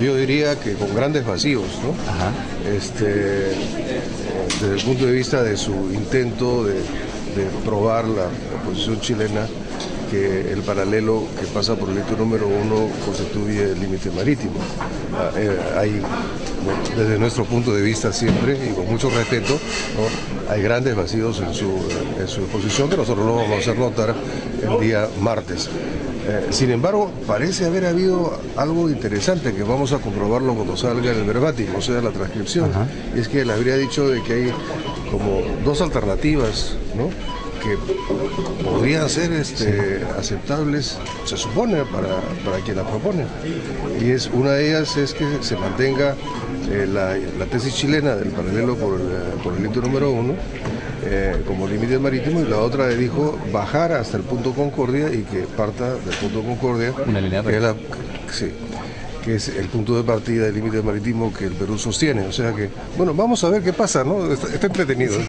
Yo diría que con grandes vacíos, ¿no? Este, desde el punto de vista de su intento de, probar la, posición chilena, que el paralelo que pasa por el hito número uno constituye el límite marítimo. Ah, eh, hay desde nuestro punto de vista siempre, y con mucho respeto, hay grandes vacíos en su, en su exposición que nosotros lo vamos a hacer notar el día martes. Eh, sin embargo, parece haber habido algo interesante que vamos a comprobarlo cuando salga el verbatim, o sea, la transcripción. Y es que él habría dicho de que hay como dos alternativas, ¿no? Que podrían ser este, aceptables, se supone, para, quien la propone. Y es una de ellas es que se mantenga eh, la, tesis chilena del paralelo por el, por el hito número uno eh, como límite marítimo y la otra dijo bajar hasta el punto Concordia y que parta del punto Concordia, que es, sí, que es el punto de partida del límite marítimo que el Perú sostiene. O sea que, bueno, vamos a ver qué pasa, ¿no? está entretenido.